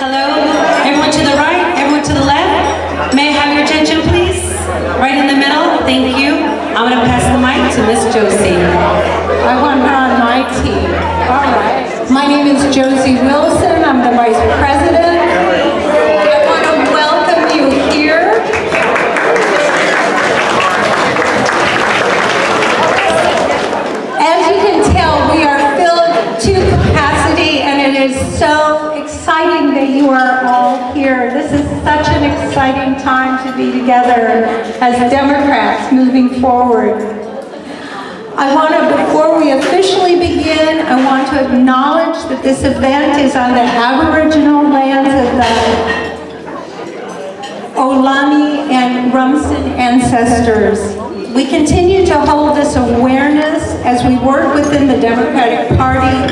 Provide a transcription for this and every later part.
Hello? Everyone to the right? Everyone to the left? May I have your attention, please? Right in the middle? Thank you. I'm going to pass the mic to Miss Josie. I want her on my team. All right. My name is Josie Wilson. I'm the Vice President. I want to welcome you here. As you can tell, we are filled to capacity and it is so are all here. This is such an exciting time to be together as Democrats moving forward. I want to, before we officially begin, I want to acknowledge that this event is on the Aboriginal lands of the Ohlone and Rumsen ancestors. We continue to hold this awareness as we work within the Democratic Party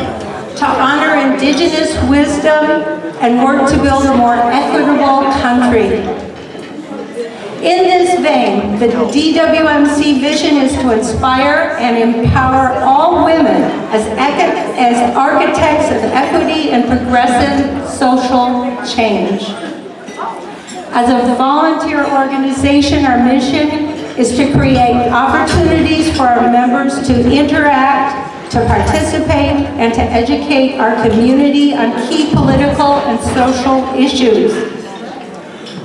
to honor indigenous wisdom and work to build a more equitable country. In this vein, the DWMC vision is to inspire and empower all women as, as architects of equity and progressive social change. As a volunteer organization, our mission is to create opportunities for our members to interact, to participate, and to educate our community on key political and social issues.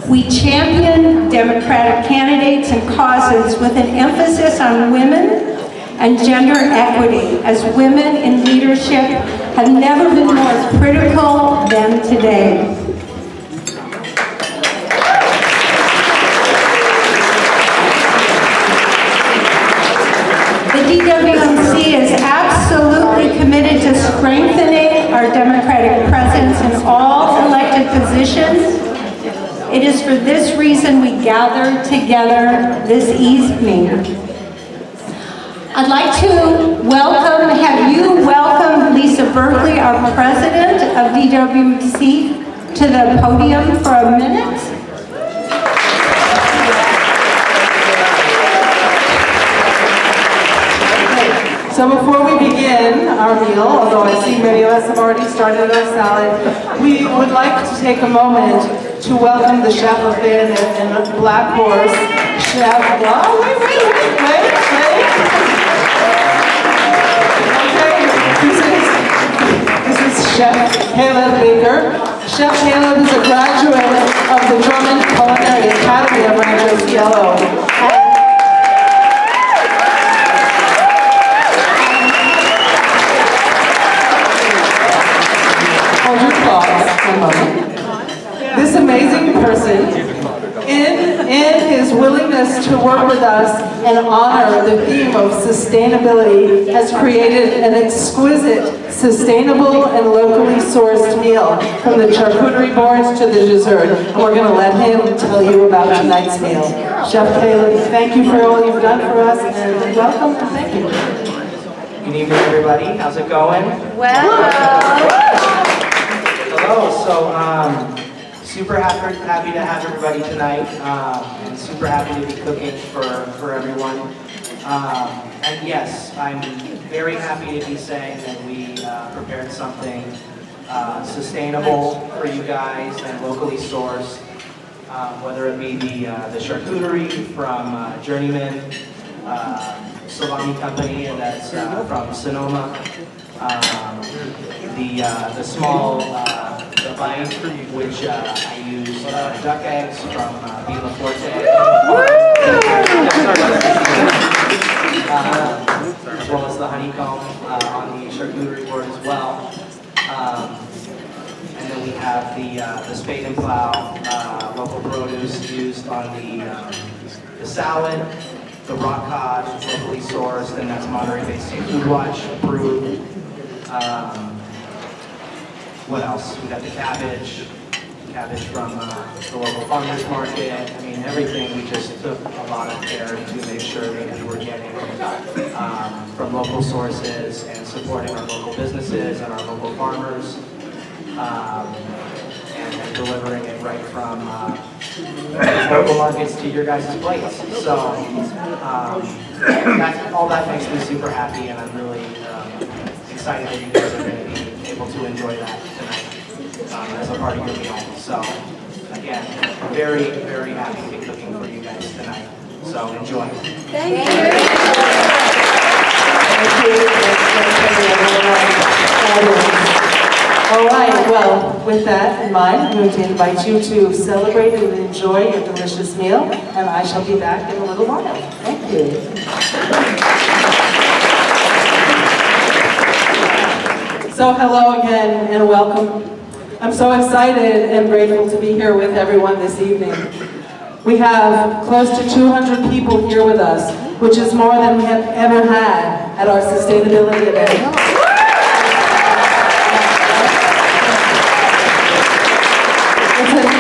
We champion Democratic candidates and causes with an emphasis on women and gender equity, as women in leadership have never been more critical than today. Strengthening our Democratic presence in all elected positions it is for this reason we gather together this evening. I'd like to welcome, have you welcome Lisa Berkeley, our president of DWMC, to the podium for a minute. So before we begin our meal, although I see many of us have already started our salad, we would like to take a moment to welcome the chef of Bayonet and the Black Horse, Chef, oh, wait, wait, wait, wait, wait. Okay, this is, this is Chef Caleb Baker. Chef Caleb is a graduate of the Drummond Culinary Academy of Rancho Cielo. This amazing person, in, in his willingness to work with us and honor the theme of sustainability, has created an exquisite, sustainable, and locally sourced meal, from the charcuterie boards to the dessert. And we're going to let him tell you about tonight's meal. Chef Caleb, thank you for all you've done for us, and welcome and thank you. Good evening, everybody. How's it going? Well. Hello. So, um, super happy, happy to have everybody tonight, um, and super happy to be cooking for, for everyone. Um, and yes, I'm very happy to be saying that we uh, prepared something uh, sustainable for you guys and locally sourced, um, whether it be the, uh, the charcuterie from uh, Journeyman uh, Salami Company, and that's uh, from Sonoma. The, the small which uh, I use uh, duck eggs from uh, Villa Forte. Uh, as well as the honeycomb uh, on the charcuterie board as well. Um, and then we have the, uh, the spade and plow, uh, local produce used on the, the salad, the rock cod, locally sourced, and that's Monterey Bay Seafood Watch approved. Um, what else? We got the cabbage, cabbage from uh, the local farmers market. I mean, everything we just took a lot of care to make sure that we were getting um, from local sources and supporting our local businesses and our local farmers. Um, and, and, delivering it right from uh, local markets to your guys' plates. So um, that, all that makes me super happy, and I'm really um, excited that you guys are going to be able to enjoy that tonight. um, as a part of your meal. So, again, very, very happy to be cooking for you guys tonight. So enjoy. Thank you. All right, well, with that in mind, I'm going to invite you to celebrate and enjoy your delicious meal, and I shall be back in a little while. Thank you. So hello again and welcome. I'm so excited and grateful to be here with everyone this evening. We have close to 200 people here with us, which is more than we have ever had at our sustainability event.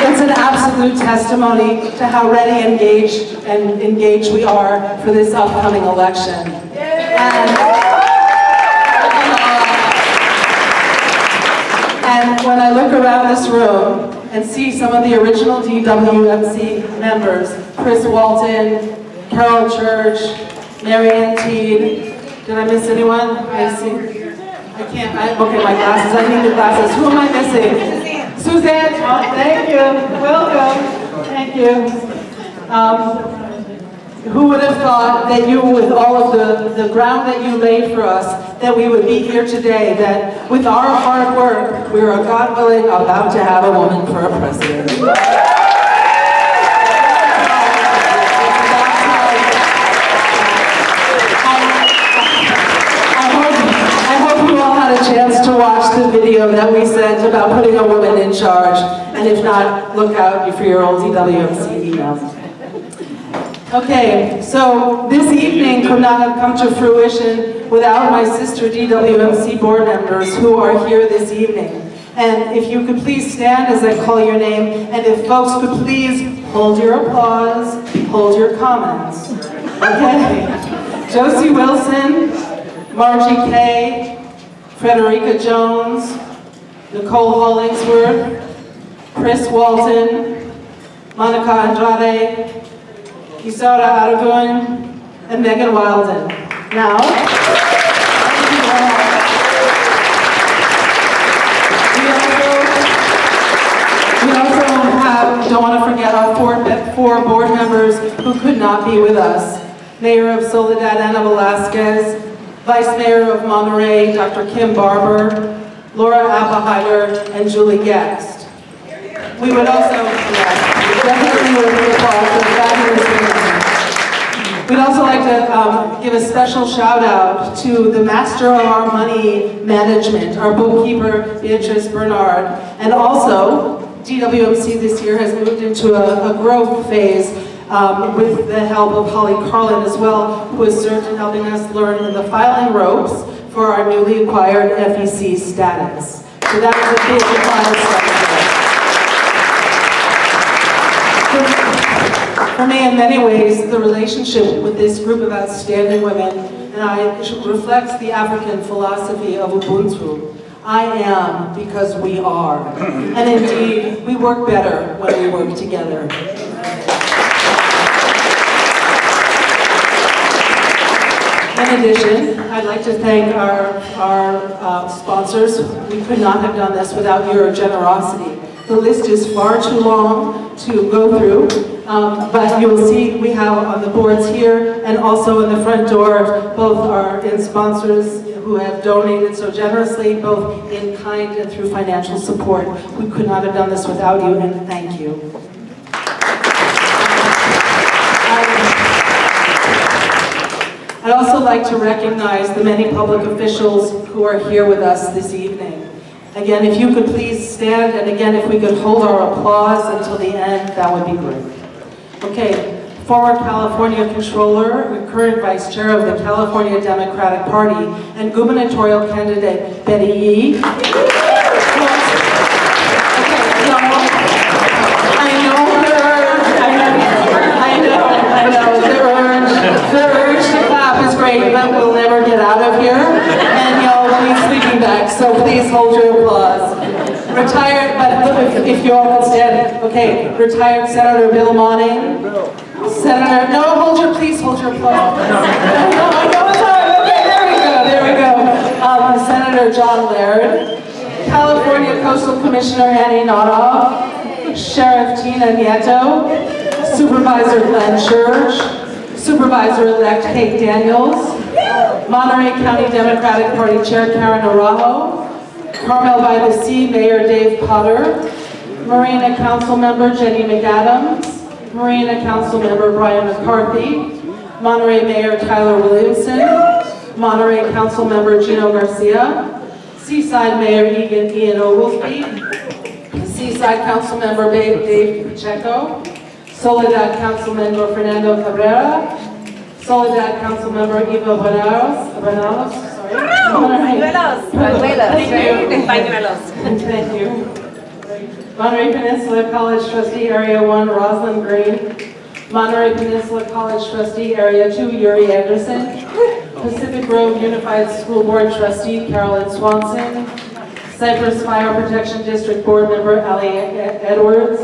It's, an absolute testimony to how ready, engaged, and engaged we are for this upcoming election. And, when I look around this room and see some of the original DWMC members, Chris Walton, Carol Church, Marianne Teed, did I miss anyone? I see. I can't, I, okay, my glasses, I need the glasses. Who am I missing? Suzanne, oh, thank you, welcome, thank you. Um, who would have thought that you, with all of the, the ground that you laid for us, that we would be here today, that with our hard work, we are, God willing, about to have a woman for a president. I hope, you all had a chance to watch the video that we sent about putting a woman in charge. And if not, look out for your old DWMC emails. Okay, so this evening could not have come to fruition without my sister DWMC board members who are here this evening. And if you could please stand as I call your name, and if folks could please hold your applause, hold your comments. Okay? Josie Wilson, Margie Kay, Frederica Jones, Nicole Hollingsworth, Chris Walton, Monica Andrade, Isara Aragon, and Megan Wilden. Now, we also, don't want to forget our four, four board members who could not be with us. Mayor of Soledad, Ana Velasquez, Vice Mayor of Monterey, Dr. Kim Barber, Laura Appelheider, and Julie Guest. We would also, yes, applause. We'd also like to um, give a special shout out to the master of our money management, our bookkeeper, Beatrice Bernard, and also DWMC this year has moved into a, a growth phase um, with the help of Holly Carlin as well, who has served in helping us learn the filing ropes for our newly acquired FEC status. So that was a big milestone for me, in many ways, the relationship with this group of outstanding women and I reflects the African philosophy of Ubuntu. I am because we are. And indeed, we work better when we work together. In addition, I'd like to thank our, our uh, sponsors. We could not have done this without your generosity. The list is far too long to go through, um, but you will see we have on the boards here and also in the front door, both our in sponsors who have donated so generously, both in kind and through financial support. We could not have done this without you, and thank you. I'd also like to recognize the many public officials who are here with us this evening. Again, if you could please stand, and again, if we could hold our applause until the end, that would be great. Okay, former California Controller, current Vice Chair of the California Democratic Party, and gubernatorial candidate Betty Yee. I know. Urge, I know, I know, I know, the urge, the urge to clap is great, but we'll never get out of here, and y'all will be sleeping back, so please hold your applause. Retired, but if, if you all can stand, okay, retired Senator Bill Monning. Senator, no, hold your, please hold your applause. No, I okay, there we go, there we go. Um, Senator John Laird, California Coastal Commissioner Annie Notthoff, Sheriff Tina Nieto, Supervisor Glenn Church, Supervisor-elect Kate Daniels, Monterey County Democratic Party Chair Karen Araujo, Carmel by the Sea Mayor Dave Potter, Marina Council Member Jenny McAdams, Marina Council Member Brian McCarthy, Monterey Mayor Tyler Williamson, Monterey Council Member Gino Garcia, Seaside Mayor Egan Ian Oglesby, Seaside Council Member Dave Pacheco, Soledad Council Member Fernando Cabrera, Soledad Council Member Eva Banaros, Banaros, sorry. Pañuelos, pañuelos, Thank you. Thank you. Monterey Peninsula College Trustee Area 1, Rosalind Green. Monterey Peninsula College Trustee Area 2, Yuri Anderson. Pacific Grove Unified School Board Trustee Carolyn Swanson. Cypress Fire Protection District Board Member Ali Edwards.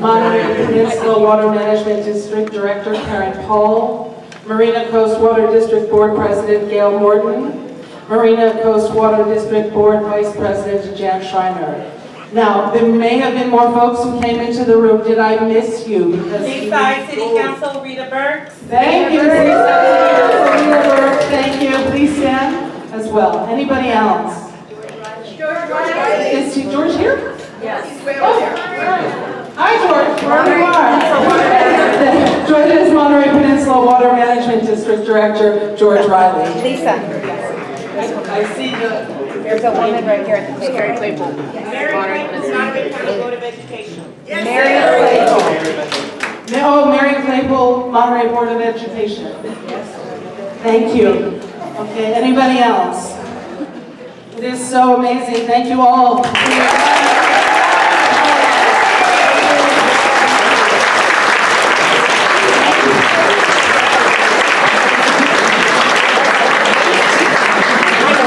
Monterey Peninsula Water Management District Director Karen Paul. Marina Coast Water District Board President Gail Morton. Marina Coast Water District Board Vice President Jan Shriner. Now, there may have been more folks who came into the room. Did I miss you? Because you- Seaside City Council, Rita Burks. Thank you, Seaside Rita Burke. Thank you. Please stand as well. Anybody else? Is George here? Yes. Oh, hi, George, wherever you are. George is Monterey Peninsula Water Management District Director, George Riley. Lisa, I see the, there's a woman right here at the table. Mary Claypool. Mary Claypool, Nottaway County Board of Education. Mary Claypool. oh, Mary Claypool, Monterey Board of Education. Thank you. Okay, anybody else? It is so amazing. Thank you all. for your time.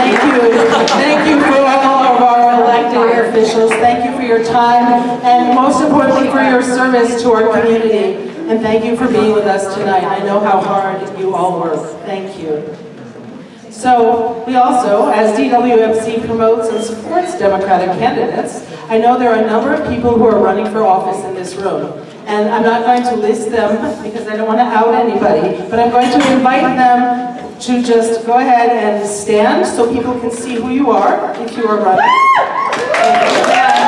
Thank you. Thank you for all of our elected officials. Thank you for your time and most importantly for your service to our community. And thank you for being with us tonight. I know how hard you all work. Thank you. So we also, as DWMC promotes and supports Democratic candidates, I know there are a number of people who are running for office in this room. And I'm not going to list them because I don't want to out anybody, but I'm going to invite them to just go ahead and stand so people can see who you are if you are running. And now-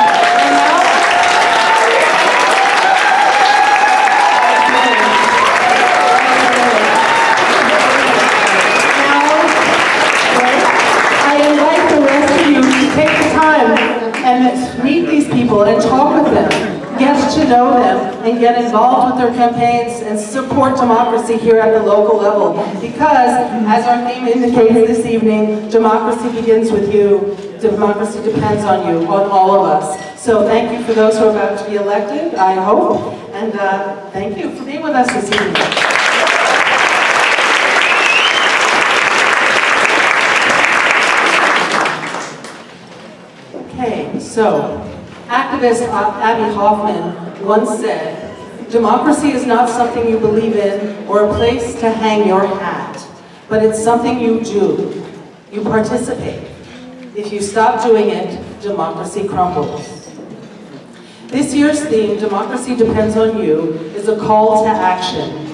I invite the rest of you to take the time and meet these people and talk with them, get to know them, and get involved with their campaigns and support democracy here at the local level. Because, as our theme indicates this evening, democracy begins with you. Democracy depends on you, on all of us. So thank you for those who are about to be elected, I hope, and uh, thank you for being with us this evening. So activist Abby Hoffman once said, democracy is not something you believe in or a place to hang your hat, but it's something you do. You participate. If you stop doing it, democracy crumbles. This year's theme, Democracy Depends on You, is a call to action.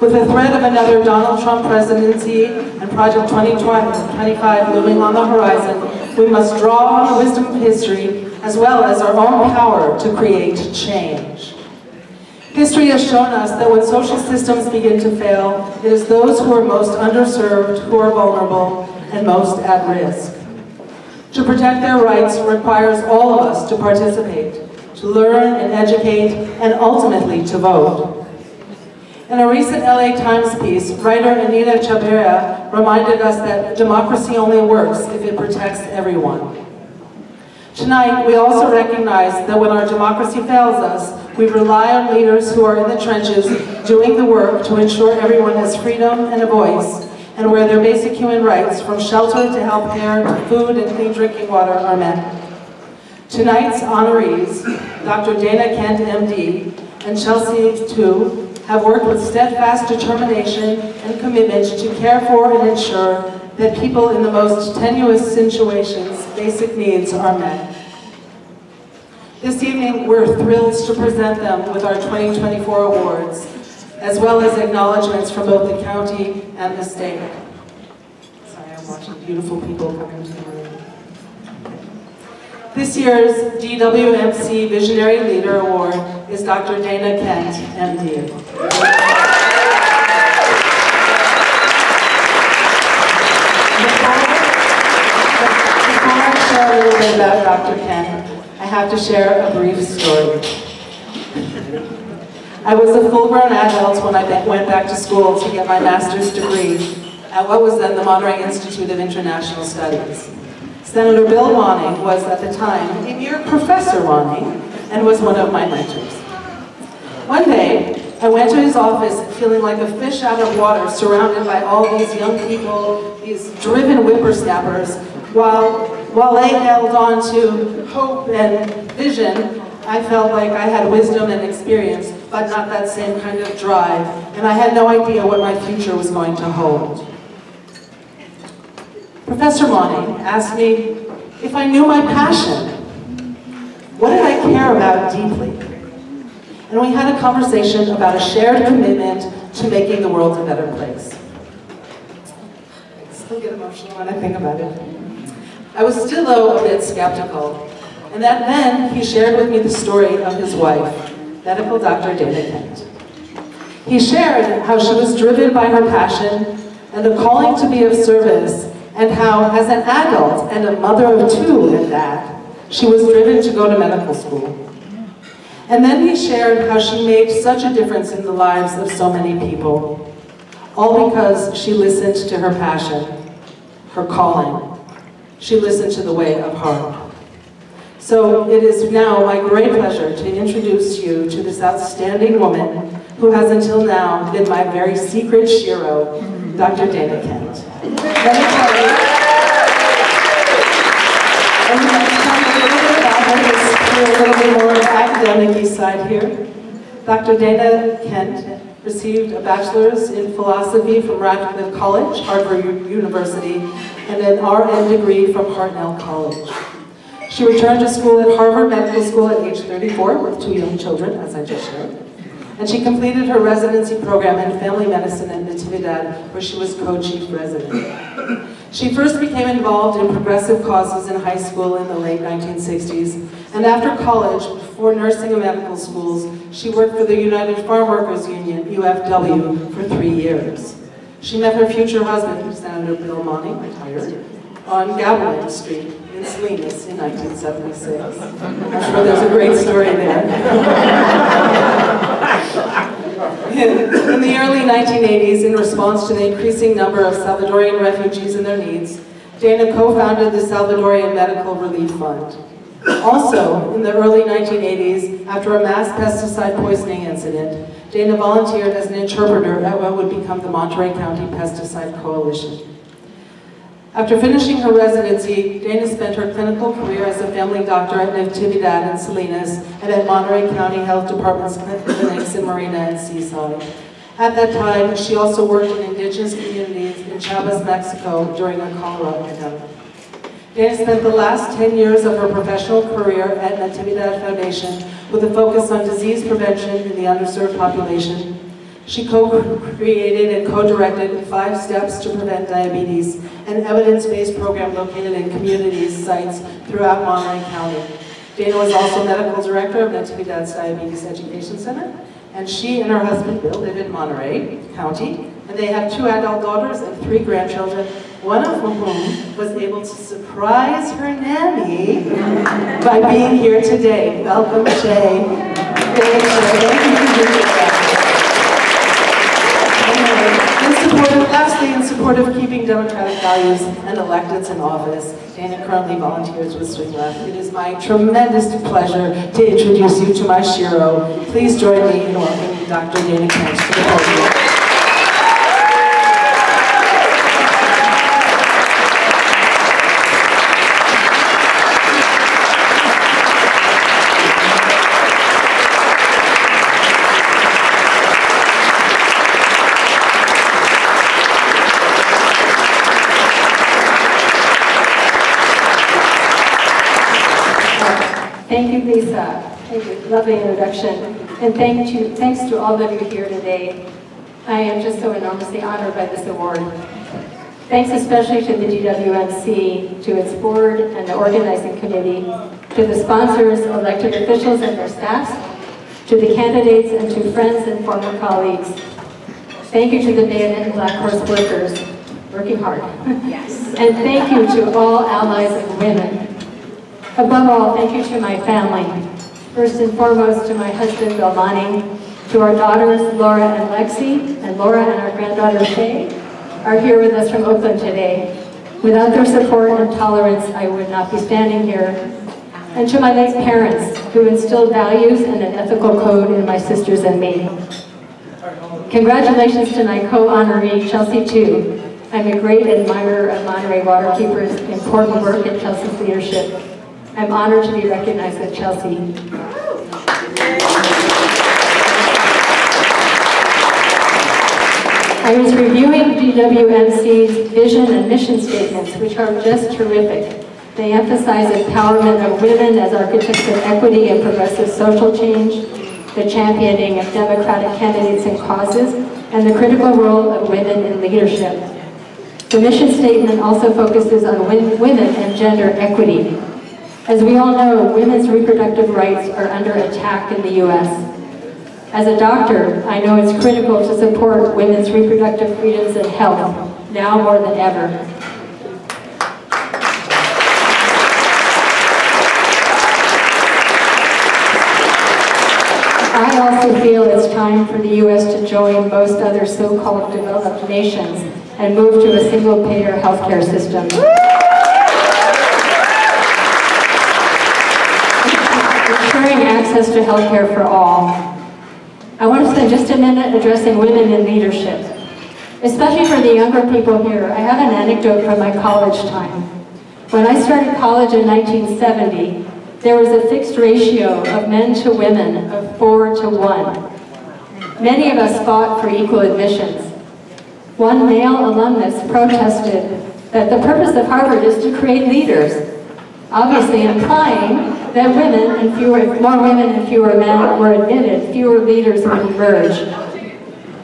With the threat of another Donald Trump presidency and Project 2025 looming on the horizon, we must draw on the wisdom of history as well as our own power to create change. History has shown us that when social systems begin to fail, it is those who are most underserved, who are vulnerable, and most at risk. To protect their rights requires all of us to participate, to learn and educate, and ultimately to vote. In a recent LA Times piece, writer Anita Chabria reminded us that democracy only works if it protects everyone. Tonight, we also recognize that when our democracy fails us, we rely on leaders who are in the trenches doing the work to ensure everyone has freedom and a voice, and where their basic human rights, from shelter to health care to food and clean drinking water, are met. Tonight's honorees, Dr. Dana Kent, MD, and Chelsea Tu, have worked with steadfast determination and commitment to care for and ensure that people in the most tenuous situations' basic needs are met. This evening, we're thrilled to present them with our 2024 awards, as well as acknowledgements from both the county and the state. Sorry, I'm watching beautiful people come into the room. This year's DWMC Visionary Leader Award is Dr. Dana Kent, MD. Share a little bit about Dr. Kent, I have to share a brief story. I was a full-grown adult when I went back to school to get my master's degree at what was then the Monterey Institute of International Studies. Senator Bill Monning was at the time a mere Professor Monning and was one of my mentors. One day, I went to his office feeling like a fish out of water, surrounded by all these young people, these driven whippersnappers, while, while they held on to hope and vision, I felt like I had wisdom and experience, but not that same kind of drive, and I had no idea what my future was going to hold. Professor Monning asked me if I knew my passion. What did I care about deeply? And we had a conversation about a shared commitment to making the world a better place. I still get emotional when I think about it. I was still, though, a bit skeptical. And that then he shared with me the story of his wife, medical doctor Dana Kent. He shared how she was driven by her passion and the calling to be of service, and how, as an adult and a mother of two at that, she was driven to go to medical school. And then he shared how she made such a difference in the lives of so many people, all because she listened to her passion, her calling. She listened to the way of heart. So it is now my great pleasure to introduce you to this outstanding woman who has until now been my very secret shero, Dr. Dana Kent. Let me tell you, and a little bit more academic side here. Dr. Dana Kent received a bachelor's in philosophy from Radcliffe College, Harvard University, and an RN degree from Hartnell College. She returned to school at Harvard Medical School at age 34 with two young children, as I just shared. And she completed her residency program in family medicine at Natividad, where she was co-chief resident. She first became involved in progressive causes in high school in the late 1960s, and after college, before nursing and medical schools, she worked for the United Farm Workers Union, UFW, for three years. She met her future husband, Senator Bill Monning, retired, on Gabilan Street in Salinas in 1976. I'm sure there's a great story there. In, in the early 1980s, in response to the increasing number of Salvadorian refugees and their needs, Dana co-founded the Salvadorian Medical Relief Fund. Also, in the early 1980s, after a mass pesticide poisoning incident, Dana volunteered as an interpreter at what would become the Monterey County Pesticide Coalition. After finishing her residency, Dana spent her clinical career as a family doctor at Natividad and Salinas and at Monterey County Health Department's clinics in Marina and Seaside. At that time, she also worked in indigenous communities in Chiapas, Mexico during the cholera epidemic. Dana spent the last 10 years of her professional career at Natividad Foundation with a focus on disease prevention in the underserved population. She co-created and co-directed Five Steps to Prevent Diabetes, an evidence-based program located in community sites throughout Monterey County. Dana was also medical director of Natividad's Diabetes Education Center, and she and her husband Bill live in Monterey County, and they have two adult daughters and three grandchildren, one of whom was able to surprise her nanny by being here today. Welcome, Shay. Thank you for being. Uh, in support of, lastly, in support of keeping democratic values and electeds in office, Dana currently volunteers with Swing Left. It is my tremendous pleasure to introduce you to my Shero. Please join me in welcoming Dr. Dana Kent to the podium. Thank you, Lisa. Thank you. Lovely introduction. And thank you, thanks to all of you here today. I am just so enormously honored by this award. Thanks especially to the DWMC, to its board and the organizing committee, to the sponsors, elected officials and their staffs, to the candidates and to friends and former colleagues. Thank you to the Bayonet and Black Horse workers, working hard. Yes. and thank you to all allies of women. Above all, thank you to my family. First and foremost to my husband, Bill Monning, to our daughters, Laura and Lexi, and Laura and our granddaughter, Shay, are here with us from Oakland today. Without their support and tolerance, I would not be standing here. And to my late parents, who instilled values and an ethical code in my sisters and me. Congratulations to my co-honoree, Chelsea Tu. I'm a great admirer of Monterey Waterkeeper's important work and Chelsea's leadership. I'm honored to be recognized with Chelsea. I was reviewing DWMC's vision and mission statements, which are just terrific. They emphasize empowerment of women as architects of equity and progressive social change, the championing of democratic candidates and causes, and the critical role of women in leadership. The mission statement also focuses on women and gender equity. As we all know, women's reproductive rights are under attack in the U.S. As a doctor, I know it's critical to support women's reproductive freedoms and health, now more than ever. I also feel it's time for the U.S. to join most other so-called developed nations and move to a single-payer healthcare system. Access to healthcare for all. I want to spend just a minute addressing women in leadership. Especially for the younger people here, I have an anecdote from my college time. When I started college in 1970, there was a fixed ratio of men to women of four to one. Many of us fought for equal admissions. One male alumnus protested that the purpose of Harvard is to create leaders, obviously implying that women and fewer, more women and fewer men were admitted, fewer leaders would emerge.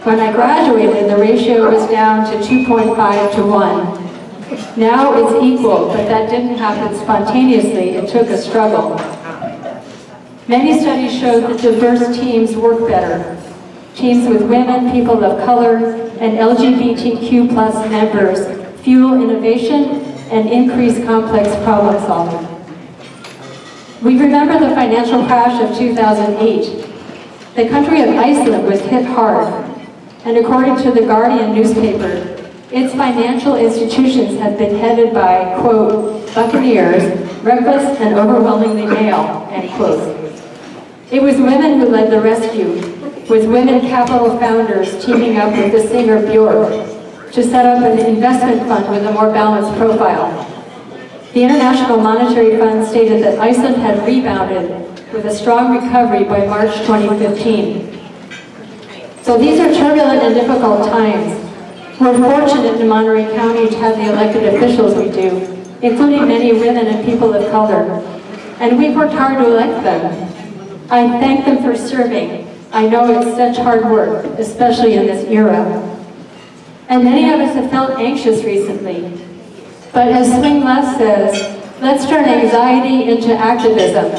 When I graduated, the ratio was down to 2.5 to 1. Now it's equal, but that didn't happen spontaneously. It took a struggle. Many studies show that diverse teams work better. Teams with women, people of color, and LGBTQ plus members fuel innovation and increase complex problem solving. We remember the financial crash of 2008. The country of Iceland was hit hard, and according to the Guardian newspaper, its financial institutions have been headed by, quote, buccaneers, reckless and overwhelmingly male, end quote. It was women who led the rescue, with women capital founders teaming up with the singer Björk to set up an investment fund with a more balanced profile. The International Monetary Fund stated that Iceland had rebounded with a strong recovery by March 2015. So these are turbulent and difficult times. We're fortunate in Monterey County to have the elected officials we do, including many women and people of color. And we've worked hard to elect them. I thank them for serving. I know it's such hard work, especially in this era. And many of us have felt anxious recently, but as Swing says, let's turn anxiety into activism.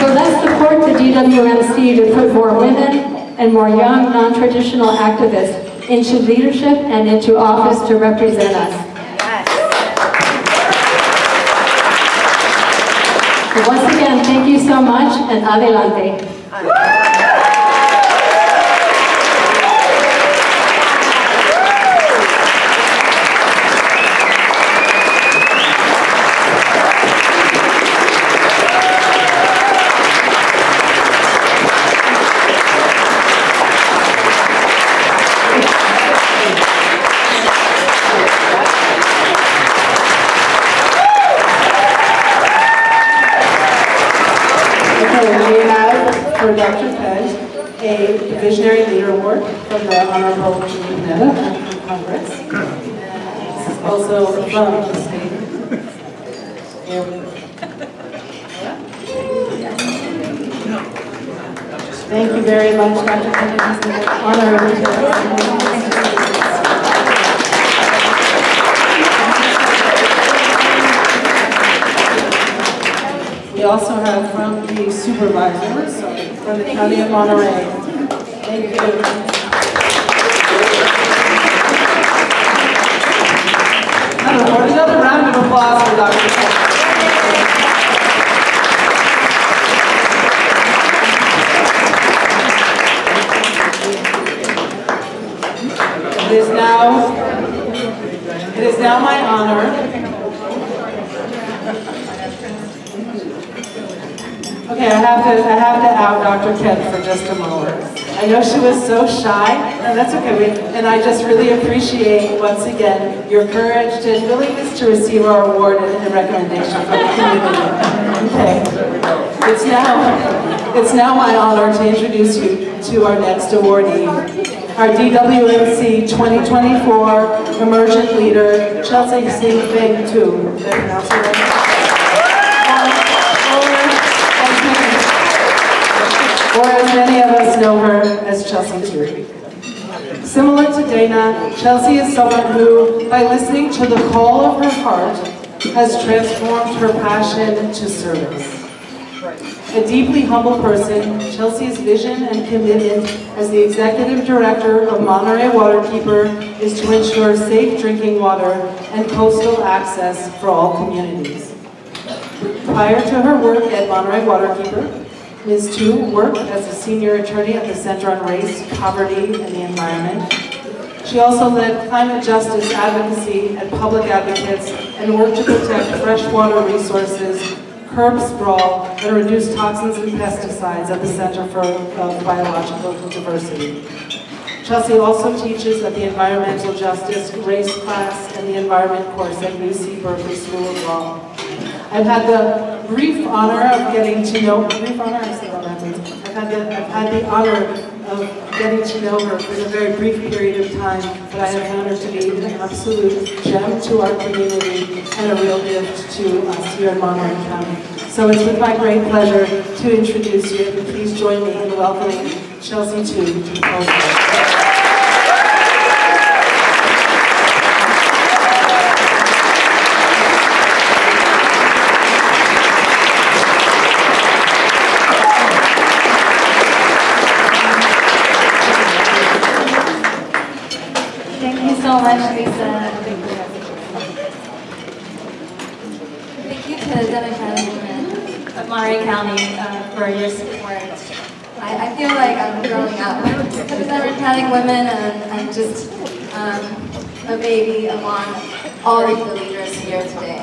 So let's support the DWMC to put more women and more young, non-traditional activists into leadership and into office to represent us. once again, thank you so much and adelante. Visionary Leader Award from the Honorable Jimmy Panetta from Congress. also from the state. Thank you very much, Dr. Kennedy. It's an honor to We also have from the supervisors, from the county of Monterey. Thank you. Another another round of applause for Dr. It is now, it is now my honor Okay, I have to, I have to out Dr. Kent for just a moment. I know she was so shy, and that's okay, and I just really appreciate, once again, your courage and willingness to receive our award and the recommendation from the community. Okay. It's now, it's now my honor to introduce you to our next awardee, our DWMC 2024 Emergent Leader, Chelsea Hsin-Feng Tu. Or as many of us know her as Chelsea Turi. Similar to Dana, Chelsea is someone who, by listening to the call of her heart, has transformed her passion to service. A deeply humble person, Chelsea's vision and commitment as the executive director of Monterey Waterkeeper is to ensure safe drinking water and coastal access for all communities. Prior to her work at Monterey Waterkeeper, Ms. Tu worked as a senior attorney at the Center on Race, Poverty, and the Environment. She also led climate justice advocacy at Public Advocates and worked to protect freshwater resources, curb sprawl, and reduce toxins and pesticides at the Center for uh, Biological Diversity. Chelsea also teaches at the Environmental Justice Race class and the Environment course at UC Berkeley School of Law. I've had the brief honor of getting to know, brief honor, I say what that means. I've had the, I've had the honor of getting to know her for a very brief period of time, but I have found her to be an absolute gem to our community and a real gift to us here in Monterey County. So it's with my great pleasure to introduce you, and please join me in welcoming Chelsea Tu to the podium. Thank you much, Lisa. Thank you to the Democratic of Monterey County uh, for your support. I, I feel like I'm growing up with Democratic women and I'm just um, a baby among all of the leaders here today.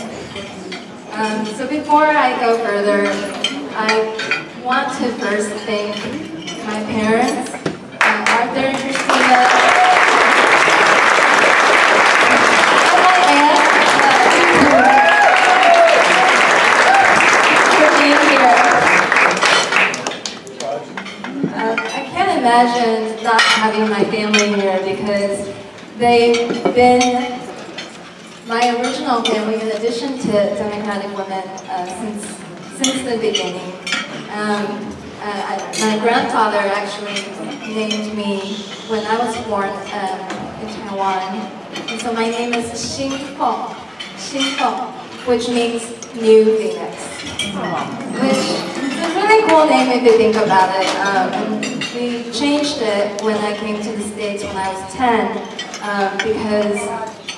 Um, so before I go further, I want to first thank my parents, uh, Arthur and Christina. Imagine not having my family here because they've been my original family in addition to Democratic Women uh, since since the beginning. Um, uh, I, my grandfather actually named me when I was born um, in Taiwan. And so my name is Xing Feng, Xing Feng, which means New Phoenix. Which is a really cool name if you think about it. Um, we changed it when I came to the States when I was 10 um, because,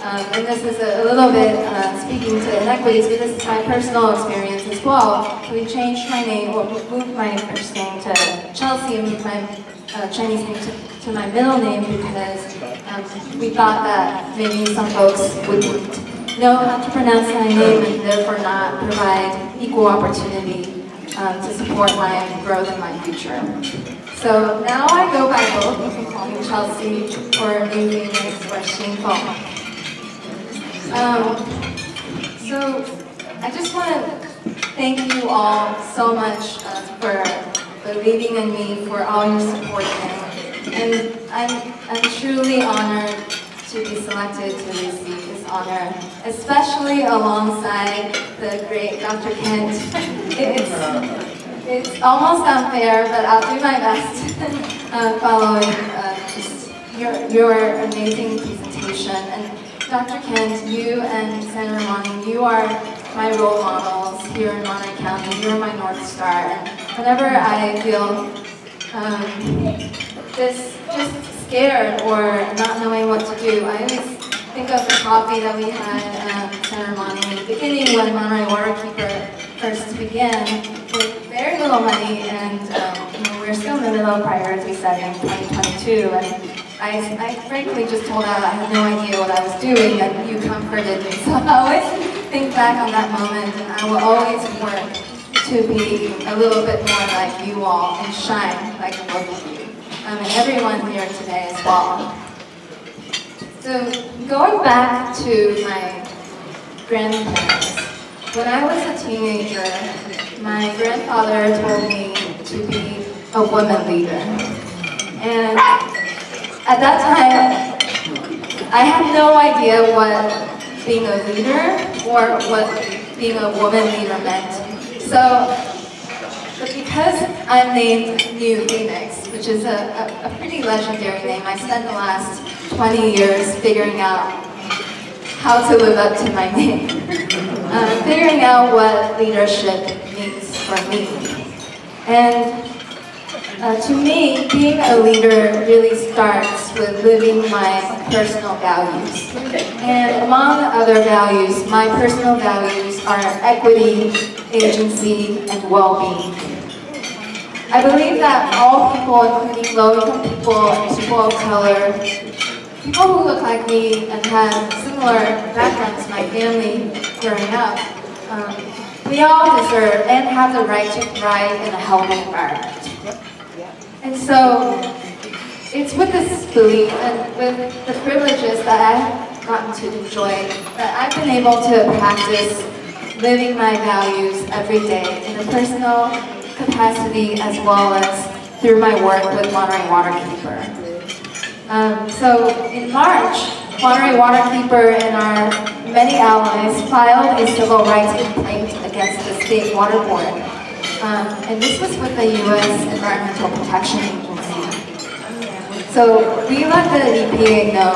um, and this is a, little bit uh, speaking to inequities, but this is my personal experience as well. So we changed my name, or moved my first name to Chelsea and moved my uh, Chinese name to, to my middle name because um, we thought that maybe some folks wouldn't know how to pronounce my name and therefore not provide equal opportunity um, to support my growth and my future. So now I go by both. You can call me Chelsea or or Xing Feng. Um, so I just want to thank you all so much uh, for believing in me, for all your support. And, and I'm, I'm truly honored to be selected to receive this honor, especially alongside the great Dr. Kent. It's, it's almost unfair, but I'll do my best uh, following uh, your, your amazing presentation. And Dr. Kent, you and Senator Monning, you are my role models here in Monterey County. You're my North Star. And whenever I feel um, just, just scared or not knowing what to do, I always think of the coffee that we had at um, Senator Monning in the beginning when Monterey Waterkeeper first began with very little money and um, you know, we're still in the middle of priority setting 2022 and I, I frankly just told out I had no idea what I was doing and you comforted me. So I always think back on that moment and I will always work to be a little bit more like you all and shine like of you. Um, and everyone here today as well. So going back to my grandparents, when I was a teenager, my grandfather told me to be a woman leader. And at that time, I had no idea what being a leader or what being a woman leader meant. So, but because I'm named New Phoenix, which is a, a, a pretty legendary name, I spent the last 20 years figuring out how to live up to my name. Uh, figuring out what leadership means for me. And uh, to me, being a leader really starts with living my personal values. And among other values, my personal values are equity, agency, and well-being. I believe that all people, including low-income people and people of color, people who look like me and have similar backgrounds, my family growing up, um, we all deserve and have the right to thrive in a healthy environment. And so it's with this belief and with the privileges that I've gotten to enjoy that I've been able to practice living my values every day in a personal capacity as well as through my work with Monterey Waterkeeper. Um, so in March, Monterey Waterkeeper and our many allies filed a civil rights complaint against the State Water Board um, and this was with the U.S. Environmental Protection Agency. So we let the EPA know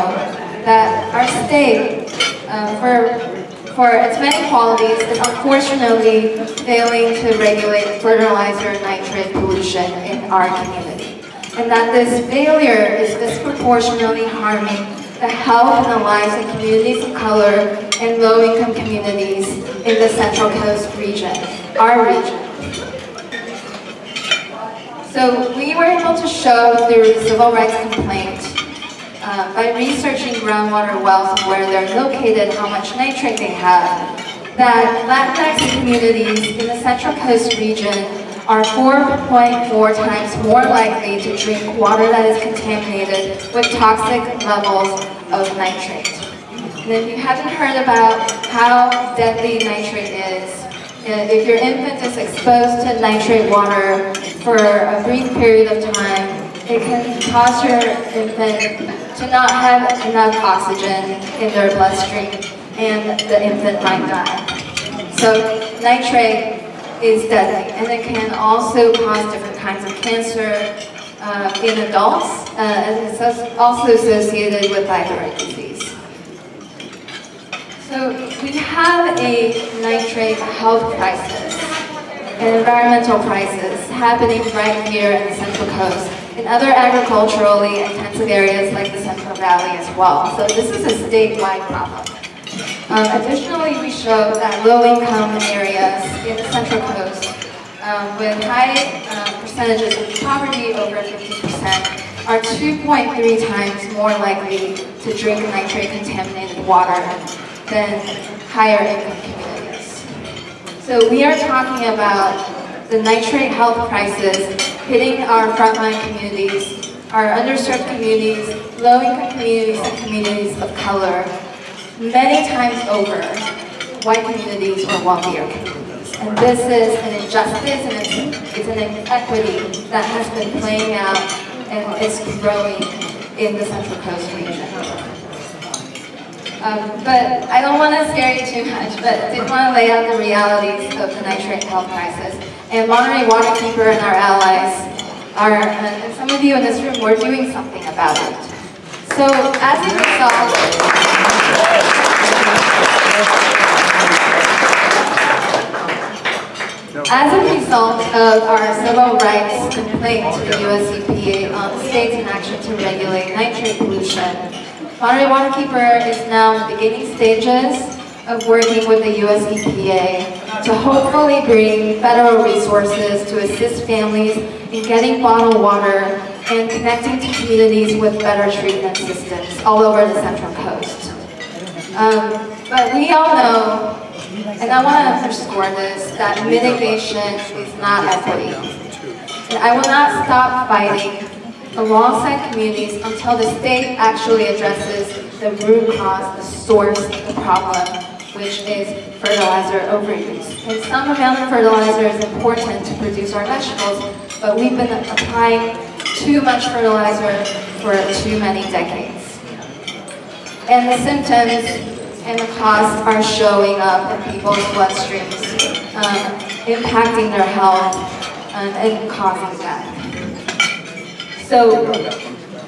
that our state, uh, for, for its many qualities, is unfortunately failing to regulate fertilizer nitrate pollution in our community. And that this failure is disproportionately harming the health and the lives of communities of color and low-income communities in the Central Coast region, our region. So we were able to show through civil rights complaint uh, by researching groundwater wells where they're located, how much nitrate they have, that Latinx communities in the Central Coast region are 4.4 times more likely to drink water that is contaminated with toxic levels of nitrate. And if you haven't heard about how deadly nitrate is, if your infant is exposed to nitrate water for a brief period of time, it can cause your infant to not have enough oxygen in their bloodstream and the infant might die. So nitrate is deadly and it can also cause different kinds of cancer uh, in adults uh, and it's also associated with thyroid disease. So we have a nitrate health crisis, an environmental crisis happening right here in the Central Coast, in other agriculturally intensive areas like the Central Valley as well. So this is a statewide problem. Um, additionally, we show that low-income areas in the Central Coast um, with high uh, percentages of poverty, over 50%, are 2.3 times more likely to drink nitrate-contaminated water than higher income communities. So we are talking about the nitrate health crisis hitting our frontline communities, our underserved communities, low-income communities, and communities of color, many times over white communities or wealthier communities. And this is an injustice and it's, an inequity that has been playing out and it's growing in the Central Coast region. Um, but I don't want to scare you too much, but did want to lay out the realities of the nitrate health crisis. And Monterey Waterkeeper and our allies are, and some of you in this room, we're doing something about it. So as a result, As a result of our civil rights complaint to the US EPA on states in action to regulate nitrate pollution, Monterey Waterkeeper is now in the beginning stages of working with the US EPA to hopefully bring federal resources to assist families in getting bottled water and connecting to communities with better treatment systems all over the Central Coast. Um, but we all know and I want to underscore this, that mitigation is not equity. And I will not stop fighting alongside communities until the state actually addresses the root cause, the source of the problem, which is fertilizer overuse. And some amount of fertilizer is important to produce our vegetables, but we've been applying too much fertilizer for too many decades. And the symptoms and the costs are showing up in people's bloodstreams, um, impacting their health um, and causing death. So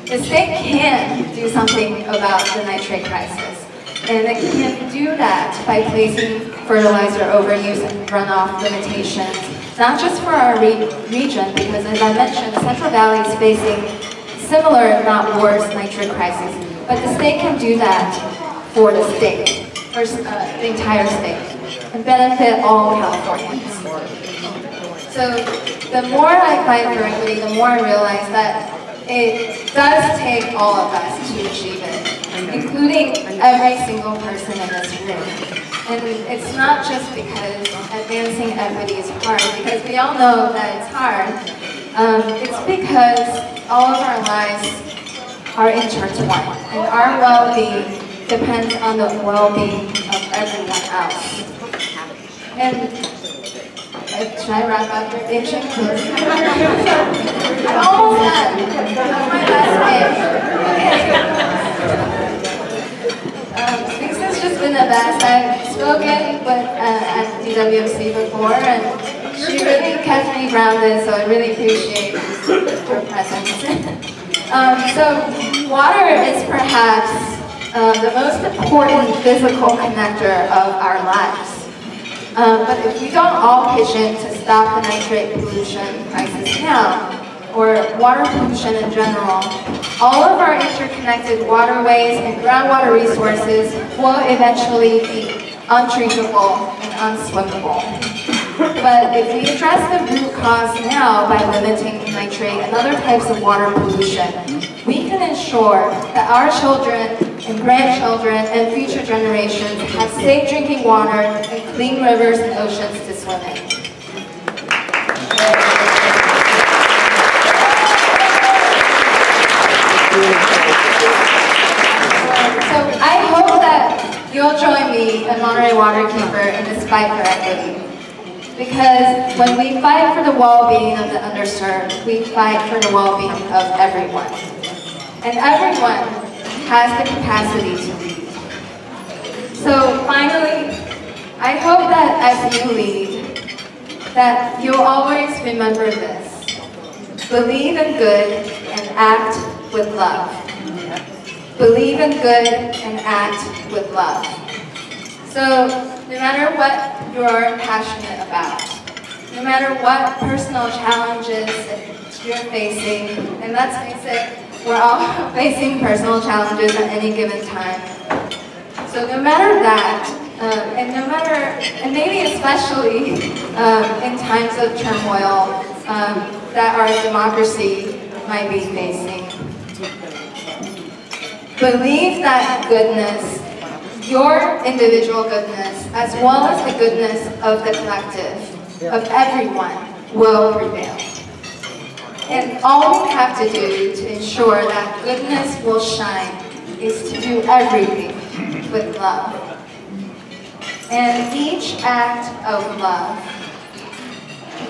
the state can do something about the nitrate crisis. And it can do that by placing fertilizer overuse and runoff limitations, not just for our re region, because as I mentioned, Central Valley is facing similar, if not worse, nitrate crisis. But the state can do that for the state, for uh, the entire state, and benefit all Californians. So the more I fight for equity, the more I realize that it does take all of us to achieve it, including every single person in this room. And it's not just because advancing equity is hard, because we all know that it's hard. Um, it's because all of our lives are intertwined, and our well-being depends on the well-being of everyone else. And uh, should I wrap up your ancient I'm almost done. My last. Um, this has just been the best. I've spoken with, uh, at DWC before, and she really kept me grounded, so I really appreciate her presence. um, so water is perhaps um, the most important physical connector of our lives. Um, but if we don't all pitch in to stop the nitrate pollution crisis now, or water pollution in general, all of our interconnected waterways and groundwater resources will eventually be untreatable and unswimmable. But if we address the root cause now by limiting nitrate and other types of water pollution, we can ensure that our children and grandchildren and future generations have safe drinking water and clean rivers and oceans to swim in. So I hope that you'll join me and Monterey Waterkeeper in this fight for equity. Because when we fight for the well-being of the underserved, we fight for the well-being of everyone. And everyone has the capacity to lead. So finally, I hope that as you lead, that you'll always remember this. Believe in good and act with love. Believe in good and act with love. So no matter what you're passionate about, no matter what personal challenges you're facing, and let's face it, we're all facing personal challenges at any given time. So no matter that, um, and no matter, and maybe especially um, in times of turmoil um, that our democracy might be facing, believe that goodness, your individual goodness, as well as the goodness of the collective, of everyone, will prevail. And all we have to do to ensure that goodness will shine is to do everything with love. And each act of love,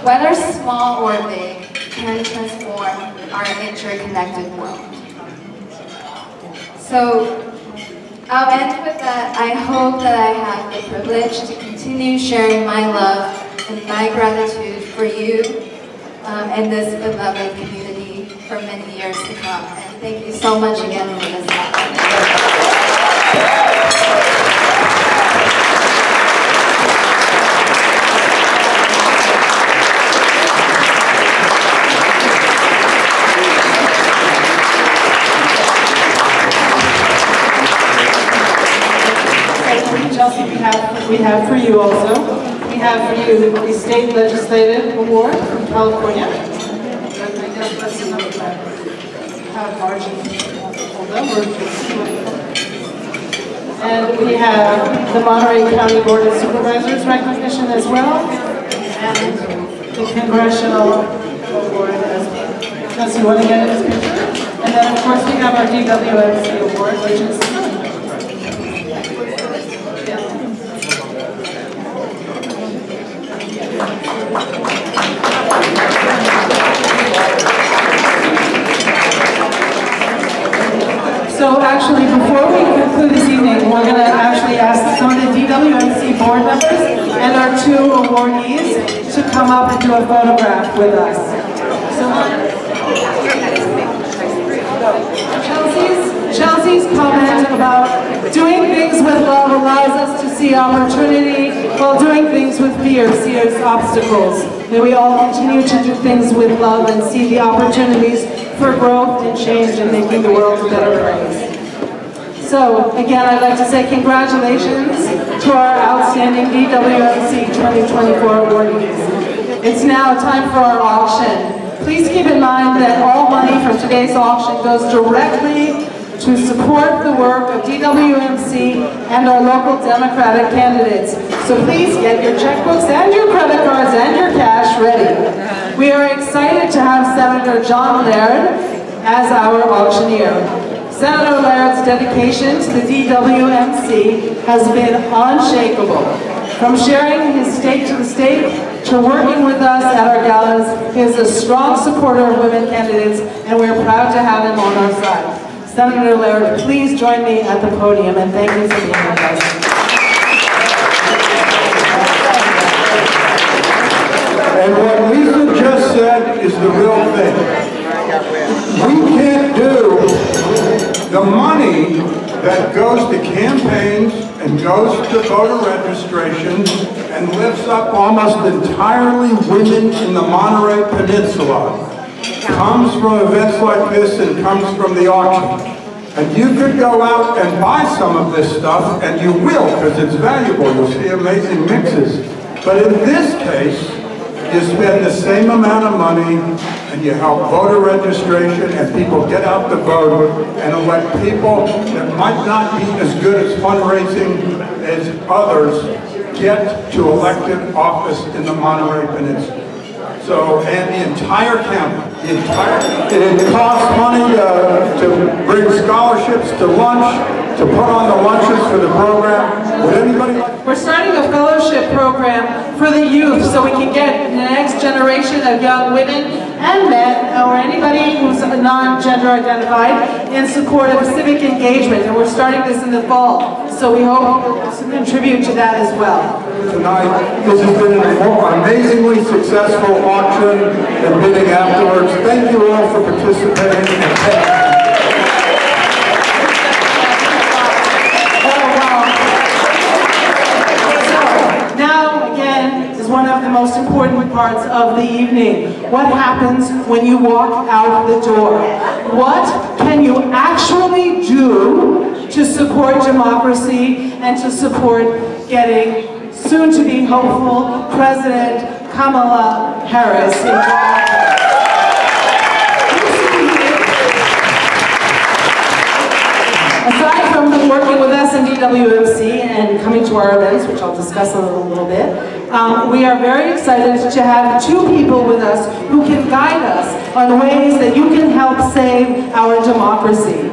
whether small or big, can transform our interconnected world. So I'll end with that. I hope that I have the privilege to continue sharing my love and my gratitude for you um, and this beloved community for many years to come. And thank you so much again for this. Chelsea, we have, we have for you also. We have for you the State Legislative Award California. And we have the Monterey County Board of Supervisors recognition as well. And the Congressional Award as well. Chelsea, you want to get in this picture? And then, of course, we have our DWMC Award, which is So actually, before we conclude this evening, we're going to actually ask some of the DWMC board members and our two awardees to come up and do a photograph with us. So Chelsea's, Chelsea's comment about doing things with love allows us to see opportunity, while doing things with fear sees obstacles. May we all continue to do things with love and see the opportunities for growth and change and making the world a better place. So, again, I'd like to say congratulations to our outstanding DWMC 2024 awardees. It's now time for our auction. Please keep in mind that all money from today's auction goes directly to support the work of DWMC and our local Democratic candidates. So please get your checkbooks and your credit cards and your cash ready. We are excited to have Senator John Laird as our auctioneer. Senator Laird's dedication to the DWMC has been unshakable. From sharing his state to the state to working with us at our galas, he is a strong supporter of women candidates and we're proud to have him on our side. Senator Laird, please join me at the podium and thank you for being with us. And what Lisa just said is the real thing. We can't do the money that goes to campaigns and goes to voter registration and lifts up almost entirely women in the Monterey Peninsula comes from events like this and comes from the auction. And you could go out and buy some of this stuff, and you will, because it's valuable. You'll see amazing mixes. But in this case, you spend the same amount of money, and you help voter registration, and people get out to vote, and elect people that might not be as good as fundraising as others get to elected office in the Monterey Peninsula. So, and the entire county, the entire, it costs money uh, to bring scholarships to lunch, to put on the lunches for the program. Would anybody like? We're starting a fellowship program for the youth so we can get the next generation of young women and men uh, or anybody who's non-gender identified in support of civic engagement. And we're starting this in the fall. So we hope to contribute to that as well. tonight. This has been an amazingly successful auction and bidding afterwards. Thank you all for participating. and thank- So, now, again, is one of the most important parts of the evening. What happens when you walk out the door? What can you actually do to support democracy and to support getting soon-to-be hopeful President Kamala Harris? Aside from working with us in DWMC and coming to our events, which I'll discuss a little bit, um, we are very excited to have two people with us who can guide us on ways that you can help save our democracy.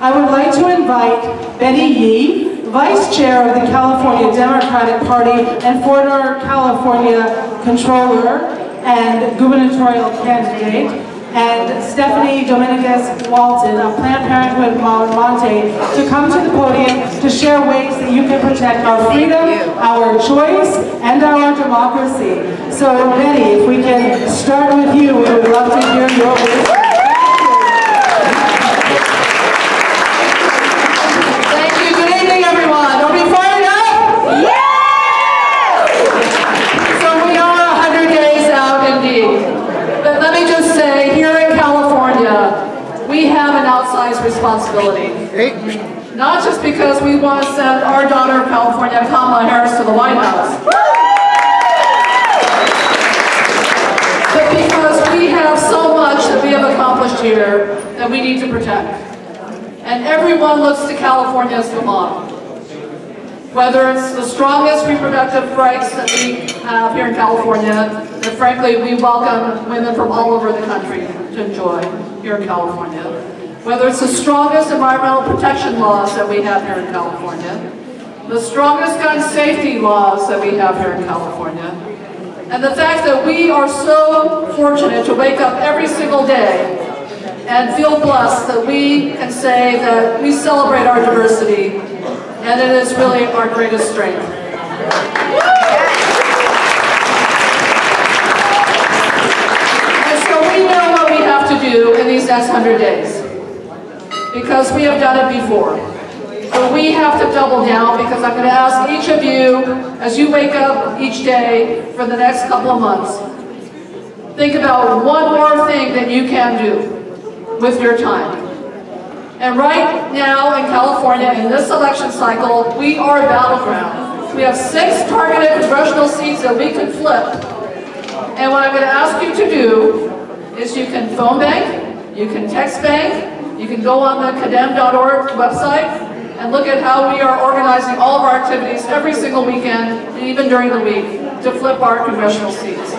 I would like to invite Betty Yee, Vice Chair of the California Democratic Party and former California Controller and gubernatorial candidate, and Stephanie Dominguez Walton of Planned Parenthood Monte to come to the podium to share ways that you can protect our freedom, our choice, and our democracy. So Betty, if we can start with you, we would love to hear your wisdom. Thank you. Good evening, everyone. Are we fired up? Yeah! So we are 100 days out indeed. But let me just say, here in California, we have an outsized responsibility. Not just because we want to send our daughter of California, Kamala Harris, to the White House. But because we have so much that we have accomplished here that we need to protect. And everyone looks to California as the model. Whether it's the strongest reproductive rights that we have here in California, that frankly we welcome women from all over the country to enjoy here in California. Whether it's the strongest environmental protection laws that we have here in California, the strongest gun safety laws that we have here in California, and the fact that we are so fortunate to wake up every single day and feel blessed that we can say that we celebrate our diversity and it is really our greatest strength. And so we know what we have to do in these next hundred days because we have done it before. But we have to double down because I'm going to ask each of you, as you wake up each day for the next couple of months, think about one more thing that you can do with your time. And right now in California, in this election cycle, we are a battleground. We have six targeted congressional seats that we can flip. And what I'm going to ask you to do is you can phone bank, you can text bank, you can go on the cadem.org website and look at how we are organizing all of our activities every single weekend, and even during the week, to flip our congressional seats.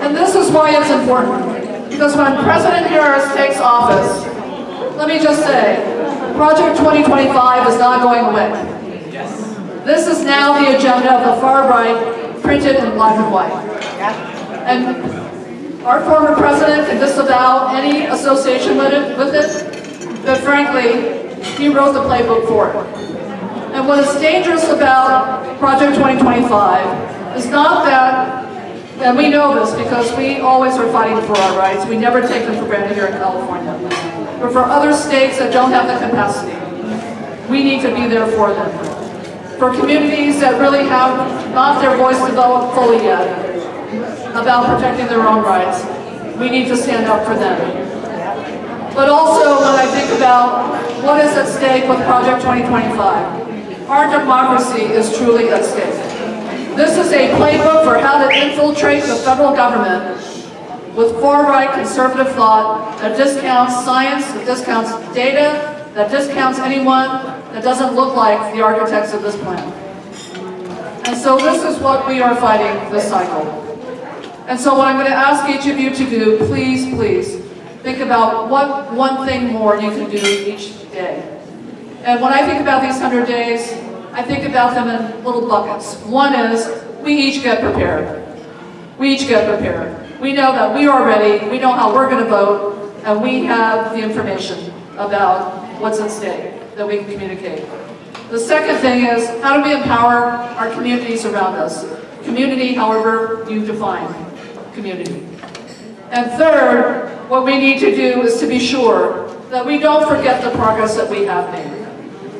And this is why it's important. Because when President Harris takes office, let me just say, Project 2025 is not going away. This is now the agenda of the far right, printed in black and white. And our former president can disavow any association with it, with it, but frankly, he wrote the playbook for it. And what is dangerous about Project 2025 is not that and we know this because we always are fighting for our rights. We never take them for granted here in California. But for other states that don't have the capacity, we need to be there for them. For communities that really have not their voice developed fully yet about protecting their own rights, we need to stand up for them. But also when I think about what is at stake with Project 2025, our democracy is truly at stake. This is a playbook for how to infiltrate the federal government with far-right conservative thought that discounts science, that discounts data, that discounts anyone that doesn't look like the architects of this plan. And so this is what we are fighting this cycle. And so what I'm going to ask each of you to do, please, please, think about what one thing more you can do each day. And when I think about these 100 days, I think about them in little buckets. One is, we each get prepared. We each get prepared. We know that we are ready, we know how we're going to vote, and we have the information about what's at stake that we can communicate. The second thing is, how do we empower our communities around us? Community, however you define community. And third, what we need to do is to be sure that we don't forget the progress that we have made.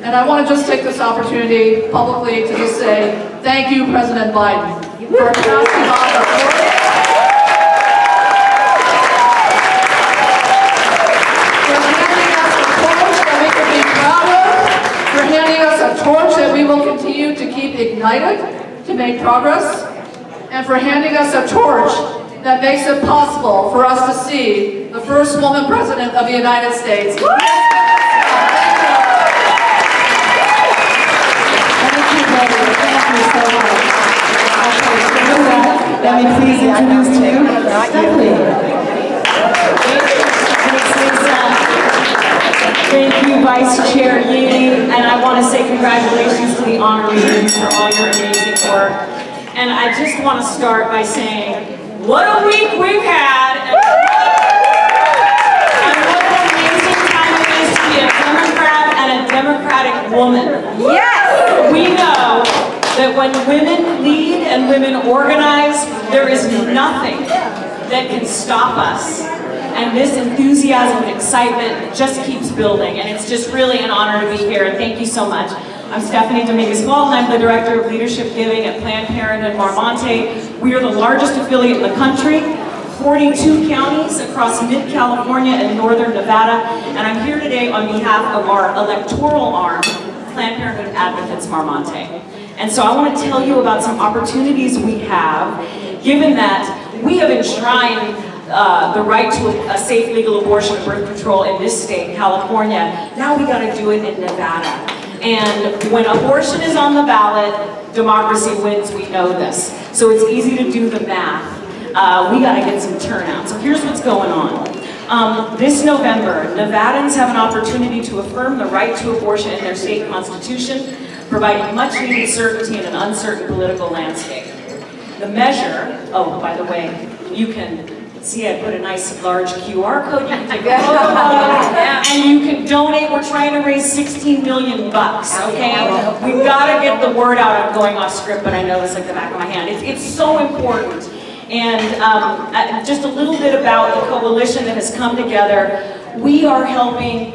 And I want to just take this opportunity publicly to just say thank you, President Biden, for passing on the for handing us a torch that we will continue to keep ignited to make progress, and for handing us a torch that makes it possible for us to see the first woman president of the United States. Let me please introduce to you Stephanie. Thank you, Vice Chair Yee, and I want to say congratulations to the honorees for all your amazing work. And I just want to start by saying, what a week we've had. And what an amazing time it is to be a Democrat and a Democratic woman. Yes! We know that when women lead and women organize, there is nothing that can stop us. And this enthusiasm and excitement just keeps building. And it's just really an honor to be here. And thank you so much. I'm Stephanie Dominguez Wall, and I'm the Director of Leadership Giving at Planned Parenthood Mar Monte. We are the largest affiliate in the country, 42 counties across mid-California and northern Nevada, and I'm here today on behalf of our electoral arm, Planned Parenthood Advocates Mar Monte. And so I want to tell you about some opportunities we have, given that we have enshrined uh, the right to a, safe legal abortion and birth control in this state, California. Now we got to do it in Nevada. And when abortion is on the ballot, democracy wins, we know this. So it's easy to do the math. Uh, we got to get some turnout. So here's what's going on. Um, this November, Nevadans have an opportunity to affirm the right to abortion in their state constitution, providing much needed certainty in an uncertain political landscape. The measure, oh, by the way, you can see I put a nice large QR code, you can take a photo of it, and you can donate. We're trying to raise 16 million bucks, okay? We've got to get the word out. I'm going off script, but I know this like the back of my hand. It's, it's so important. And um, uh, just a little bit about the coalition that has come together. We are helping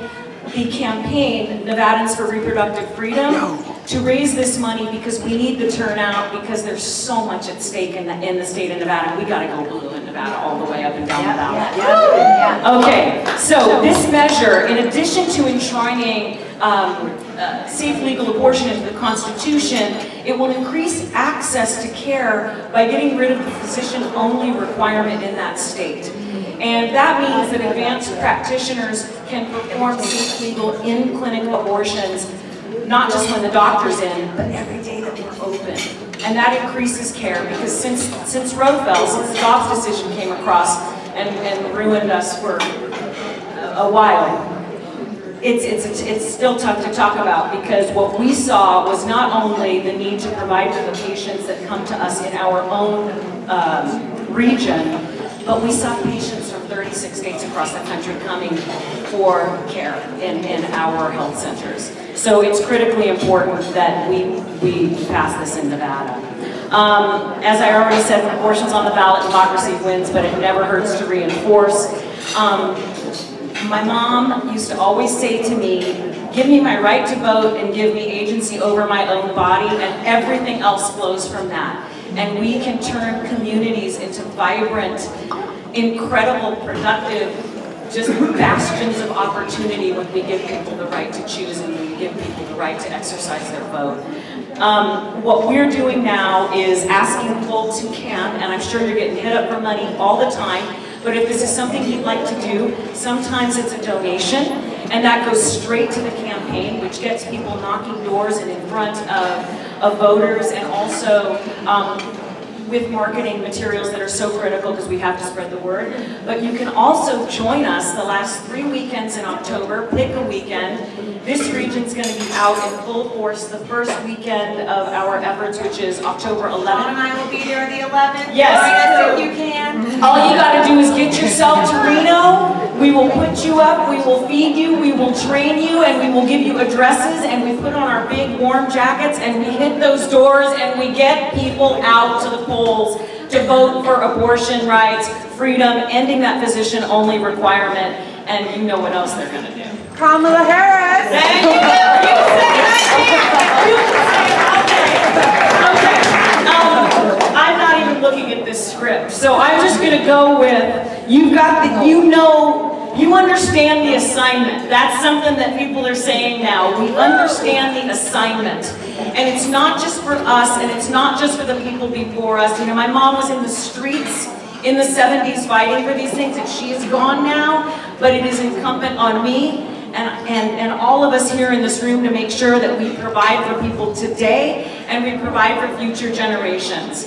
the campaign, Nevadans for Reproductive Freedom, to raise this money because we need the turnout because there's so much at stake in the, in the state of Nevada. We gotta go blue in Nevada all the way up and down the ballot. Okay, so this measure, in addition to enshrining um, uh, safe legal abortion into the Constitution, it will increase access to care by getting rid of the physician-only requirement in that state. And that means that advanced practitioners can perform safe legal in-clinic abortions, not just when the doctor's in, but every day that we're open. And that increases care because since, since Roe fell, since the Dobbs decision came across and, and ruined us for a, a while, it's, it's, it's still tough to talk about because what we saw was not only the need to provide for the patients that come to us in our own um, region, but we saw patients from 36 states across the country coming for care in, in our health centers. So it's critically important that we, we pass this in Nevada. Um, as I already said, abortion's on the ballot, democracy wins, but it never hurts to reinforce. Um, my mom used to always say to me, give me my right to vote and give me agency over my own body, and everything else flows from that. And we can turn communities into vibrant, incredible, productive, just bastions of opportunity when we give people the right to choose and we give people the right to exercise their vote. Um, what we're doing now is asking folks who can, and I'm sure you're getting hit up for money all the time, but if this is something you'd like to do, sometimes it's a donation, and that goes straight to the campaign, which gets people knocking doors and in front of, of voters, and also um, with marketing materials that are so critical because we have to spread the word. But you can also join us the last three weekends in October, pick a weekend. This region's going to be out in full force the first weekend of our efforts, which is October 11th. And I will be there the 11th. Yes. Join us if you can. All you gotta do is get yourself to Reno. We will put you up, we will feed you, we will train you, and we will give you addresses, and we put on our big warm jackets, and we hit those doors, and we get people out to the polls to vote for abortion rights, freedom, ending that physician-only requirement, and you know what else they're gonna do. Kamala Harris. There you. You say it. You say. Okay. Okay. Um, I'm not even looking at this script, so I'm just gonna go with, you've got the, you know, you understand the assignment. That's something that people are saying now. We understand the assignment. And it's not just for us, and it's not just for the people before us. You know, my mom was in the streets in the 70s fighting for these things, and she is gone now, but it is incumbent on me and, and, and all of us here in this room to make sure that we provide for people today and we provide for future generations.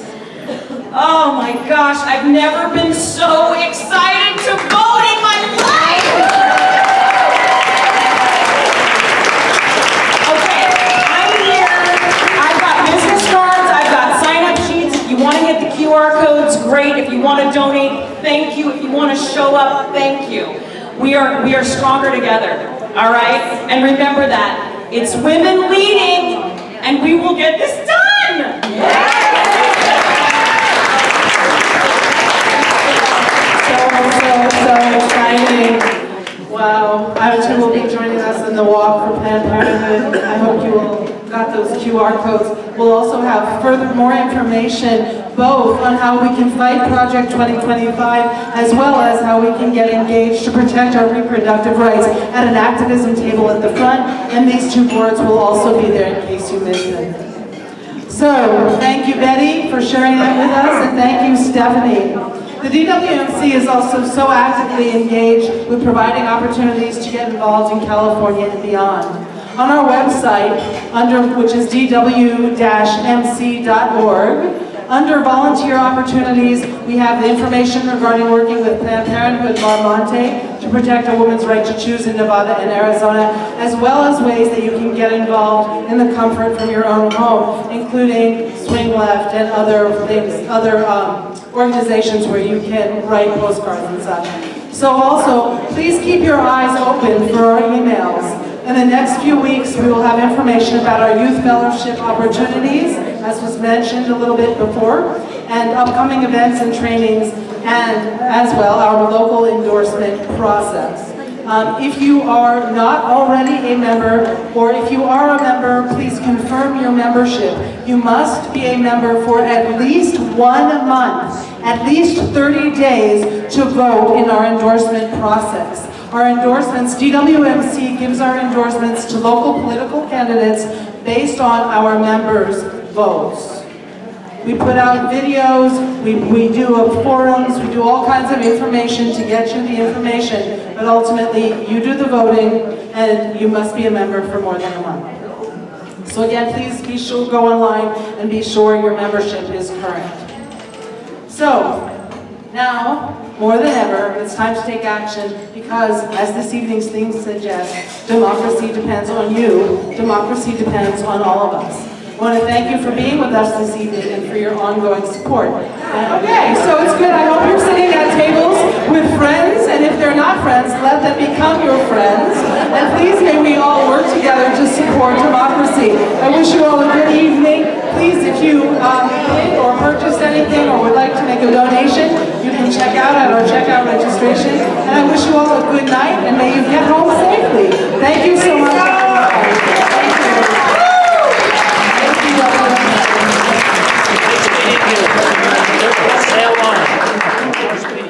Oh my gosh, I've never been so excited to vote great. If you want to donate, thank you. If you want to show up, thank you. We are, we are stronger together, all right? And remember that It's women leading, and we will get this done. So, so, so exciting. Wow. I too will be joining us in the walk for Planned Parenthood. I hope you all got those QR codes. We'll also have further more information both on how we can fight Project 2025 as well as how we can get engaged to protect our reproductive rights at an activism table at the front. And these two boards will also be there in case you missed them. So, thank you Betty for sharing that with us and thank you Stephanie. The DWMC is also so actively engaged with providing opportunities to get involved in California and beyond. On our website, under which is dw-mc.org, under volunteer opportunities, we have the information regarding working with Planned Parenthood Mar Monte to protect a woman's right to choose in Nevada and Arizona, as well as ways that you can get involved in the comfort from your own home, including Swing Left and other things, other um, organizations where you can write postcards and such. So also, please keep your eyes open for our emails. In the next few weeks, we will have information about our youth fellowship opportunities, as was mentioned a little bit before, and upcoming events and trainings, and as well, our local endorsement process. Um, if you are not already a member, or if you are a member, please confirm your membership. You must be a member for at least one month, at least 30 days to vote in our endorsement process. Our endorsements, DWMC gives our endorsements to local political candidates based on our members' votes. We put out videos, we, we do forums, we do all kinds of information to get you the information, but ultimately you do the voting and you must be a member for more than a month. So again, please be sure, go online and be sure your membership is current. So, now, more than ever, it's time to take action because, as this evening's theme suggests, democracy depends on you, democracy depends on all of us. I want to thank you for being with us this evening and for your ongoing support. Okay, so it's good. I hope you're sitting at tables with friends, and if they're not friends, let them become your friends. And please may we all work together to support democracy. I wish you all a good evening. Please, if you um, did or purchased anything or would like to make a donation, you can check out at our checkout registration. And I wish you all a good night, and may you get home safely. Thank you so much. thank you.